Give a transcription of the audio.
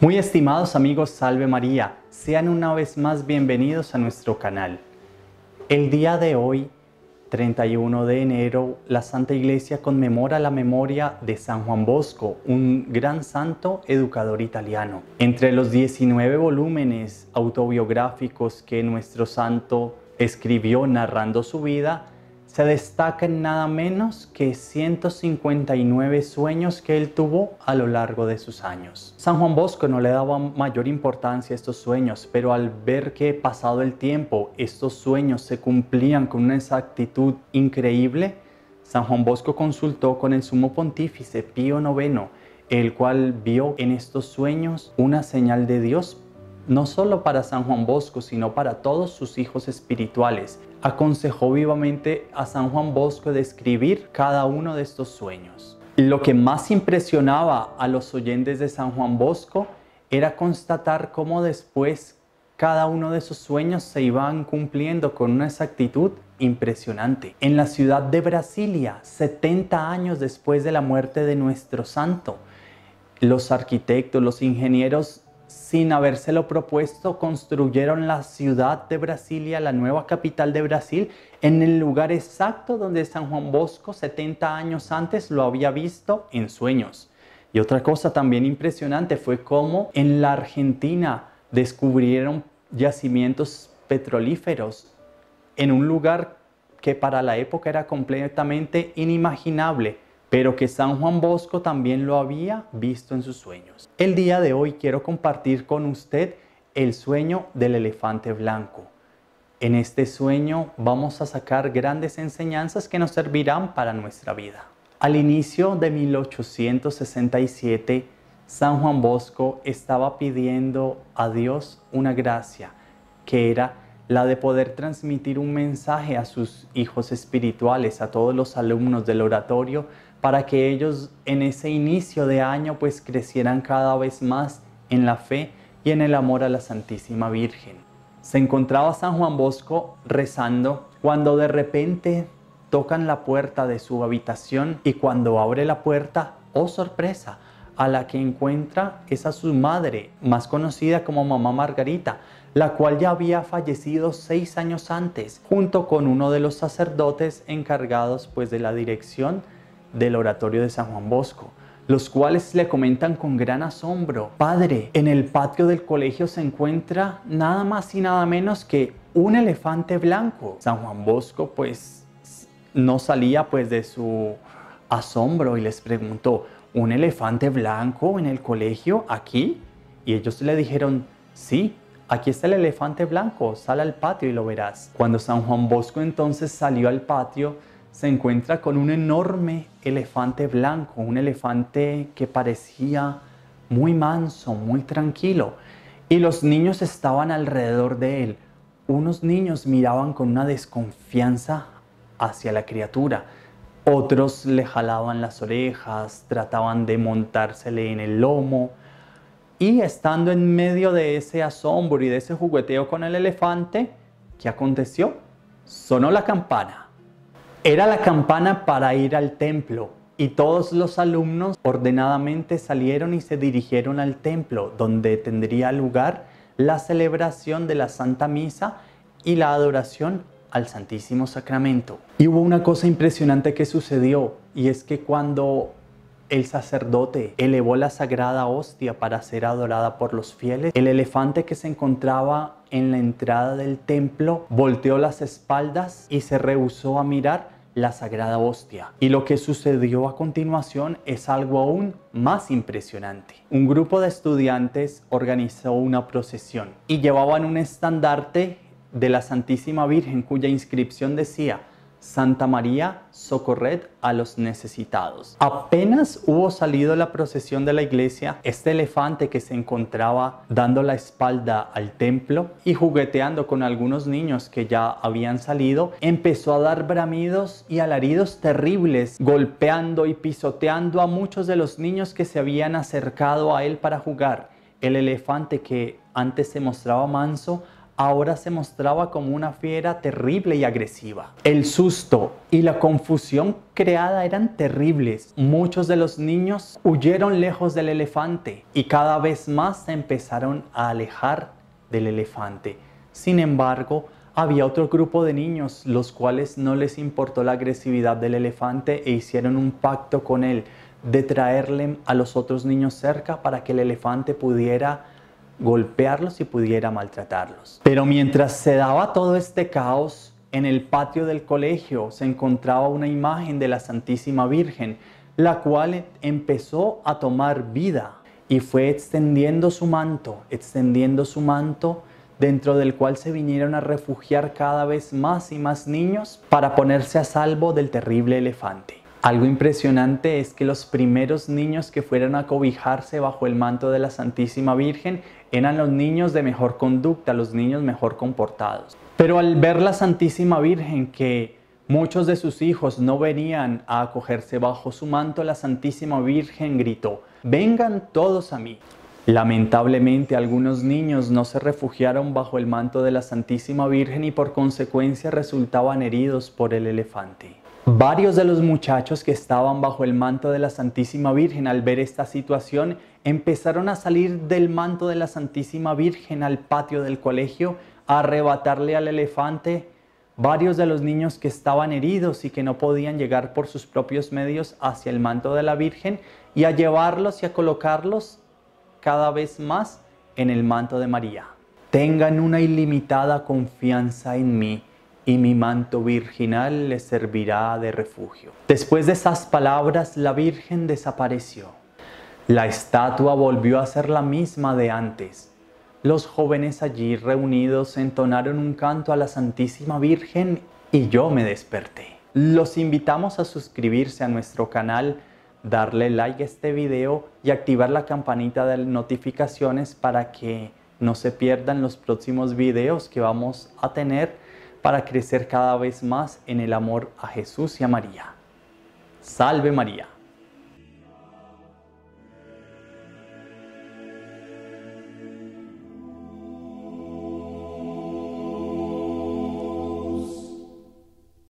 Muy estimados amigos, salve María, sean una vez más bienvenidos a nuestro canal. El día de hoy, 31 de enero, la Santa Iglesia conmemora la memoria de San Juan Bosco, un gran santo educador italiano. Entre los 19 volúmenes autobiográficos que nuestro santo escribió narrando su vida, se destacan nada menos que 159 sueños que él tuvo a lo largo de sus años. San Juan Bosco no le daba mayor importancia a estos sueños, pero al ver que pasado el tiempo estos sueños se cumplían con una exactitud increíble, San Juan Bosco consultó con el sumo pontífice Pío IX, el cual vio en estos sueños una señal de Dios no solo para San Juan Bosco, sino para todos sus hijos espirituales. Aconsejó vivamente a San Juan Bosco de escribir cada uno de estos sueños. Lo que más impresionaba a los oyentes de San Juan Bosco era constatar cómo después cada uno de esos sueños se iban cumpliendo con una exactitud impresionante. En la ciudad de Brasilia, 70 años después de la muerte de nuestro santo, los arquitectos, los ingenieros sin habérselo propuesto, construyeron la ciudad de Brasilia, la nueva capital de Brasil, en el lugar exacto donde San Juan Bosco 70 años antes lo había visto en sueños. Y otra cosa también impresionante fue cómo en la Argentina descubrieron yacimientos petrolíferos en un lugar que para la época era completamente inimaginable pero que San Juan Bosco también lo había visto en sus sueños. El día de hoy quiero compartir con usted el sueño del elefante blanco. En este sueño vamos a sacar grandes enseñanzas que nos servirán para nuestra vida. Al inicio de 1867, San Juan Bosco estaba pidiendo a Dios una gracia, que era la de poder transmitir un mensaje a sus hijos espirituales, a todos los alumnos del oratorio, para que ellos en ese inicio de año pues crecieran cada vez más en la fe y en el amor a la Santísima Virgen. Se encontraba San Juan Bosco rezando cuando de repente tocan la puerta de su habitación y cuando abre la puerta, oh sorpresa, a la que encuentra es a su madre, más conocida como Mamá Margarita, la cual ya había fallecido seis años antes, junto con uno de los sacerdotes encargados pues de la dirección del oratorio de San Juan Bosco, los cuales le comentan con gran asombro, Padre, en el patio del colegio se encuentra nada más y nada menos que un elefante blanco. San Juan Bosco pues no salía pues de su asombro y les preguntó, ¿un elefante blanco en el colegio aquí? Y ellos le dijeron, sí, aquí está el elefante blanco, sal al patio y lo verás. Cuando San Juan Bosco entonces salió al patio, se encuentra con un enorme elefante blanco, un elefante que parecía muy manso, muy tranquilo. Y los niños estaban alrededor de él. Unos niños miraban con una desconfianza hacia la criatura. Otros le jalaban las orejas, trataban de montársele en el lomo. Y estando en medio de ese asombro y de ese jugueteo con el elefante, ¿qué aconteció? Sonó la campana. Era la campana para ir al templo y todos los alumnos ordenadamente salieron y se dirigieron al templo donde tendría lugar la celebración de la Santa Misa y la adoración al Santísimo Sacramento. Y hubo una cosa impresionante que sucedió y es que cuando el sacerdote elevó la sagrada hostia para ser adorada por los fieles, el elefante que se encontraba en la entrada del templo volteó las espaldas y se rehusó a mirar la sagrada hostia. Y lo que sucedió a continuación es algo aún más impresionante. Un grupo de estudiantes organizó una procesión y llevaban un estandarte de la Santísima Virgen cuya inscripción decía Santa María, socorred a los necesitados. Apenas hubo salido la procesión de la iglesia, este elefante que se encontraba dando la espalda al templo y jugueteando con algunos niños que ya habían salido, empezó a dar bramidos y alaridos terribles, golpeando y pisoteando a muchos de los niños que se habían acercado a él para jugar. El elefante que antes se mostraba manso, ahora se mostraba como una fiera terrible y agresiva. El susto y la confusión creada eran terribles. Muchos de los niños huyeron lejos del elefante y cada vez más se empezaron a alejar del elefante. Sin embargo, había otro grupo de niños los cuales no les importó la agresividad del elefante e hicieron un pacto con él de traerle a los otros niños cerca para que el elefante pudiera golpearlos y pudiera maltratarlos. Pero mientras se daba todo este caos, en el patio del colegio se encontraba una imagen de la Santísima Virgen, la cual empezó a tomar vida y fue extendiendo su manto, extendiendo su manto dentro del cual se vinieron a refugiar cada vez más y más niños para ponerse a salvo del terrible elefante. Algo impresionante es que los primeros niños que fueron a cobijarse bajo el manto de la Santísima Virgen eran los niños de mejor conducta, los niños mejor comportados. Pero al ver la Santísima Virgen que muchos de sus hijos no venían a acogerse bajo su manto, la Santísima Virgen gritó, vengan todos a mí. Lamentablemente algunos niños no se refugiaron bajo el manto de la Santísima Virgen y por consecuencia resultaban heridos por el elefante. Varios de los muchachos que estaban bajo el manto de la Santísima Virgen al ver esta situación empezaron a salir del manto de la Santísima Virgen al patio del colegio a arrebatarle al elefante varios de los niños que estaban heridos y que no podían llegar por sus propios medios hacia el manto de la Virgen y a llevarlos y a colocarlos cada vez más en el manto de María. Tengan una ilimitada confianza en mí y mi manto virginal les servirá de refugio. Después de esas palabras, la Virgen desapareció. La estatua volvió a ser la misma de antes. Los jóvenes allí reunidos entonaron un canto a la Santísima Virgen y yo me desperté. Los invitamos a suscribirse a nuestro canal, darle like a este video y activar la campanita de notificaciones para que no se pierdan los próximos videos que vamos a tener para crecer cada vez más en el amor a Jesús y a María. Salve María.